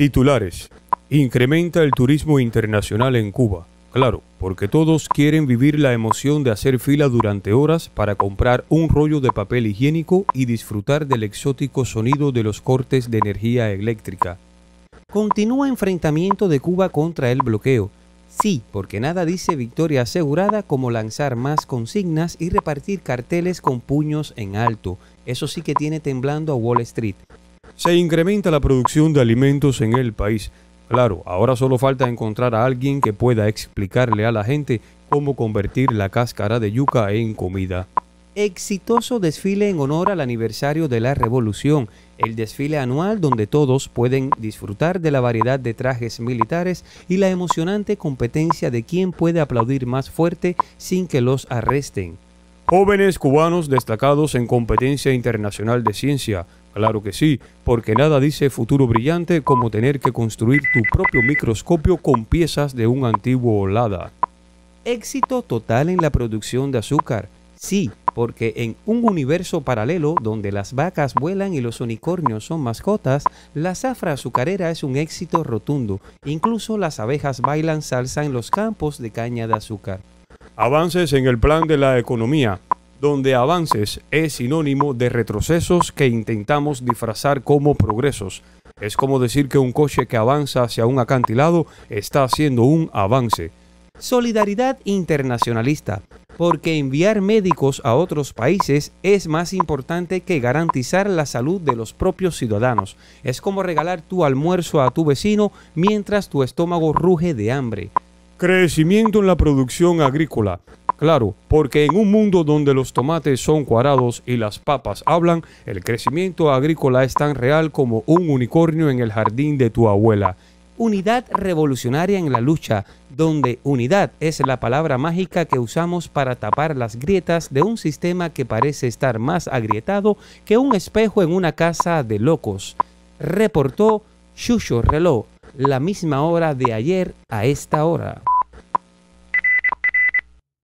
Titulares. Incrementa el turismo internacional en Cuba. Claro, porque todos quieren vivir la emoción de hacer fila durante horas para comprar un rollo de papel higiénico y disfrutar del exótico sonido de los cortes de energía eléctrica. Continúa enfrentamiento de Cuba contra el bloqueo. Sí, porque nada dice victoria asegurada como lanzar más consignas y repartir carteles con puños en alto. Eso sí que tiene temblando a Wall Street. Se incrementa la producción de alimentos en el país. Claro, ahora solo falta encontrar a alguien que pueda explicarle a la gente cómo convertir la cáscara de yuca en comida. Exitoso desfile en honor al aniversario de la Revolución, el desfile anual donde todos pueden disfrutar de la variedad de trajes militares y la emocionante competencia de quién puede aplaudir más fuerte sin que los arresten. Jóvenes cubanos destacados en competencia internacional de ciencia. Claro que sí, porque nada dice futuro brillante como tener que construir tu propio microscopio con piezas de un antiguo Lada. Éxito total en la producción de azúcar. Sí, porque en un universo paralelo donde las vacas vuelan y los unicornios son mascotas, la zafra azucarera es un éxito rotundo. Incluso las abejas bailan salsa en los campos de caña de azúcar. Avances en el plan de la economía, donde avances es sinónimo de retrocesos que intentamos disfrazar como progresos. Es como decir que un coche que avanza hacia un acantilado está haciendo un avance. Solidaridad internacionalista, porque enviar médicos a otros países es más importante que garantizar la salud de los propios ciudadanos. Es como regalar tu almuerzo a tu vecino mientras tu estómago ruge de hambre. Crecimiento en la producción agrícola. Claro, porque en un mundo donde los tomates son cuadrados y las papas hablan, el crecimiento agrícola es tan real como un unicornio en el jardín de tu abuela unidad revolucionaria en la lucha, donde unidad es la palabra mágica que usamos para tapar las grietas de un sistema que parece estar más agrietado que un espejo en una casa de locos. Reportó Shusho Reloj, la misma hora de ayer a esta hora.